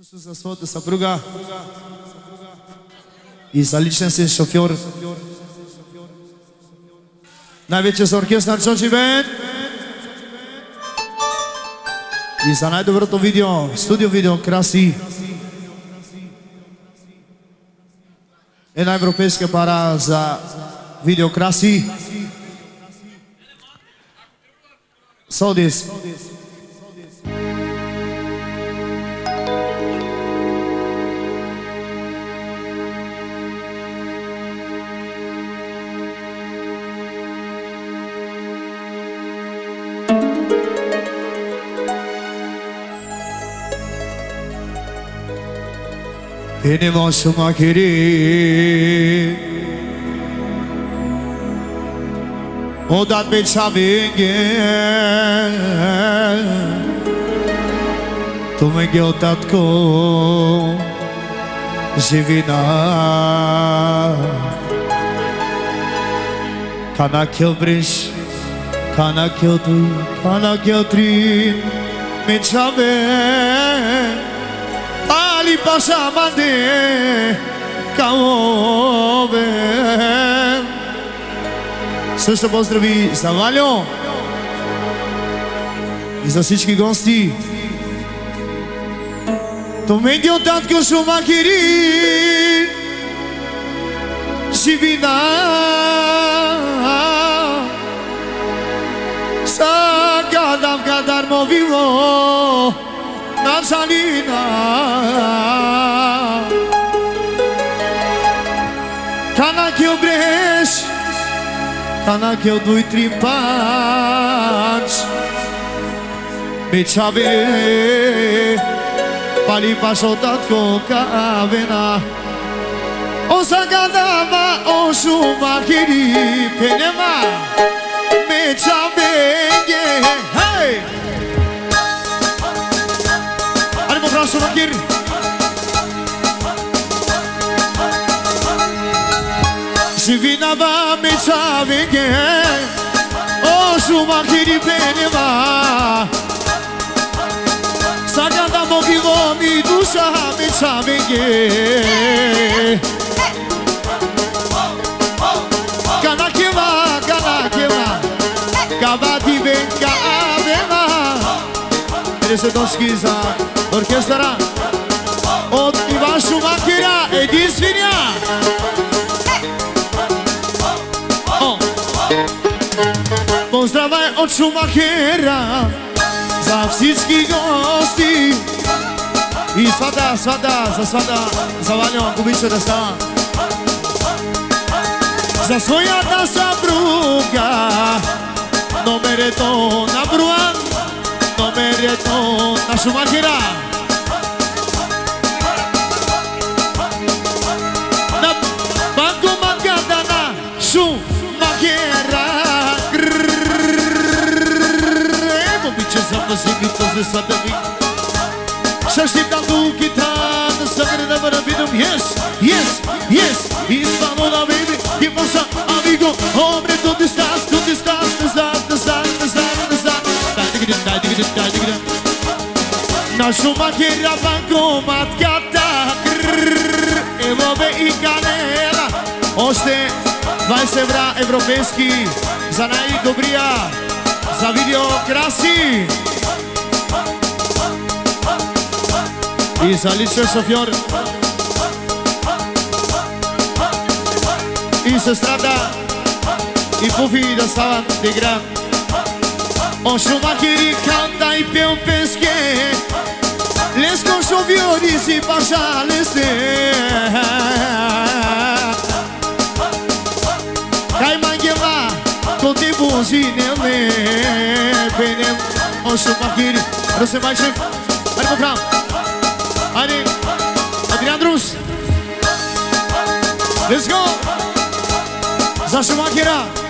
Също за своята съпруга и за личен си шофьор. Най-вече за оркестър Чочи Бен. И за най-доброто видео, студио видео Краси. Една европейска пара за видео Краси. Содис. Benim hoşuma girir Odat bir çabingen Tu me giotatko Živina Kana kjobriš Kana kjotri Kana kjotri Me čaben Ali pašamande Kaove Също поздрави за Валю и за всички гости. Томенди от татко Шумахири Живина Са гадав ψαλίνα Κάνα και ο μπρες Κάνα και ο δουι τριπάτς Μιτσαβέ Πάλι πασοτάτκο καβένα. Όσα κατάμα όσου μαχηρή πενέμα Μιτσαβέ Hey! Δώσουμε κύριε. Σιβίνα με τσάβικε Όσου μαχύρι πένεβα Σαν κατά μόχι δόμη του σάμι τσάβικε Κανά κεβά, κανά Καβάτι δεν καβέβα Ρε σε σκίζα. оркестъра От Иван Шумакира, единствения О! Поздравай от Шумахера За всички гости И свата, свата, за свата За Ваня, ако обича да става за своята съпруга Номер едно на Бруан no merengue na sua girar na banco mangada na sua girar é bom bicho sabe se bicho se sabe bicho se está tudo que tá na sangue da barra vindo yes yes yes. Isso vamos lá baby que passa amigo homem. Να σου μαγειρεύω κομμάτια τα Εγώ E η κανένα Ώστε 20 ευρώ ευρωπαϊκή Za najdobrija Za video krasi I za lične šofjor I se strada I pufi da stavam da Oșuma chiricata i pe un pesche Les conșoviori si pașaleste Cai mai gheva tot timpul zinele Venem né? oșuma chiri Nu se mai șef Hai program Hai né? Adrian Drus. Let's go! Zașuma chira!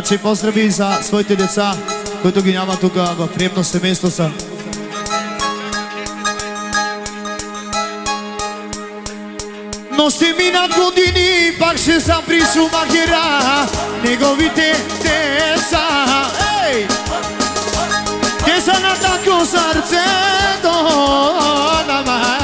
Значи поздрави за своите деца които ги няма тук в приемно семейство са. Но ще минат години, пак ще съм при Шумахера, неговите деца. Ей! Те са на тако сърцето, нама, ама,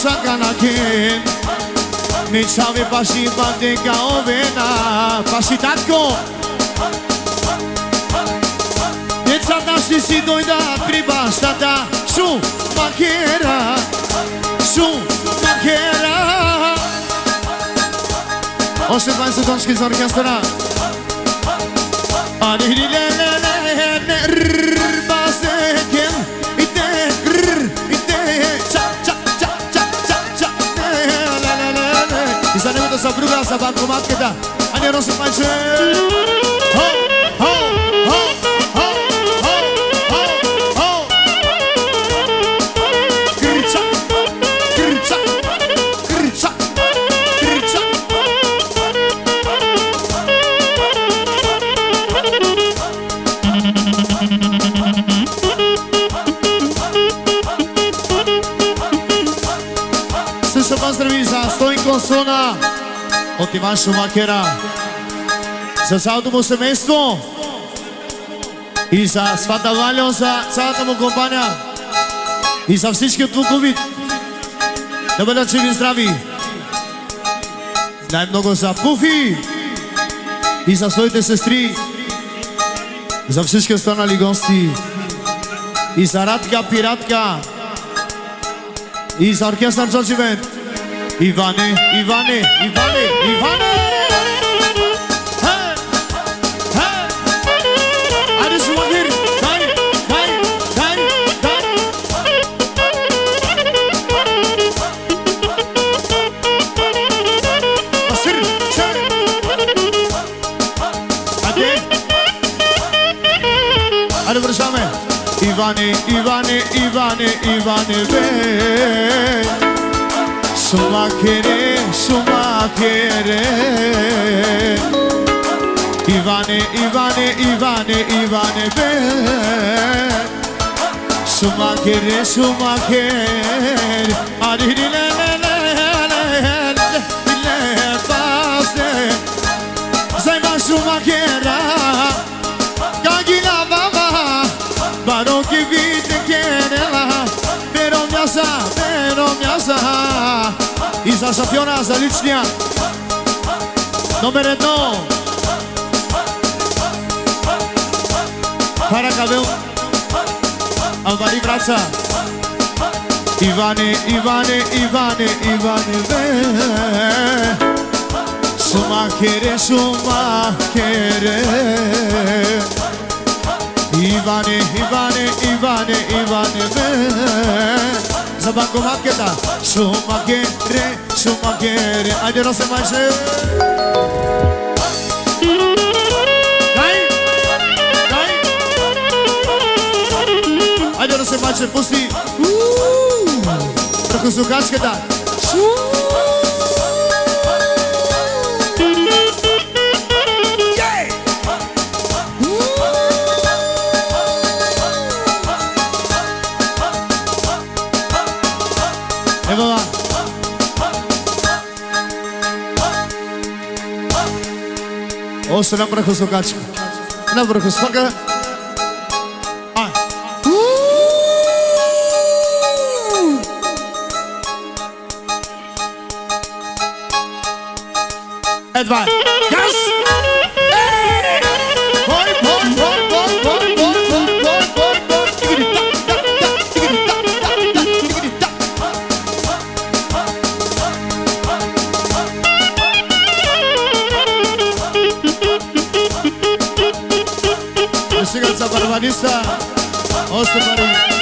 sacana aqui Nem sabe pra se bater com a ovena Pra se com nem sabe dança se doida Priba, sata, su, maqueira Su, maqueira Você faz o dança que se orquestra Aririrí Za niego to zabruga, za bankomatkę ta, nu se rozsypajcie! Ho! За Стойко Сона от Иван Шумакера, за цялото му семейство. И за свата Валио, за цялата му компания. И за всички от Луковит. Да бъдат живи здрави. Най-много за Пуфи. И за своите сестри, за всички останали гости. И за Радка Пиратка. И за оркестър Джорджи Ivane, Ivane, Ivane, Ivane. Hey, hey. Alles nur hier. Nein, nein, nein, nein. Was hier? Schön. Ade. Alle verstanden? Ivane, Ivane, Ivane, Ivane, Ivane. Σωμα κερέ, σωμα κερέ Ιβάνε, Ιβάνε, Ιβάνε, Ιβάνε πέ Σωμα κερέ, σωμα κερέ Αρίρι λε λε λε λε λε πάστε Ζαϊμά σωμα κερά Καγκυλά βάβα Παρό και βίτε Περό μοιάζα, περό μοιάζα i za da zalicznia numer jedno. Para kabel Alvari wraca. Ivane, Ivane, Ivane, Ivane, ve Suma, kere suma banco maqueta Suma quere, suma quere Aí de nossa mais eu Dai, dai Ai de nossa mais eu fosse Uh, pra que o seu gás que dá Uh! Osram bırakın sokaç. Ne bırakın sokaç? Edvard. Yes! Nisa, Hoste Maria.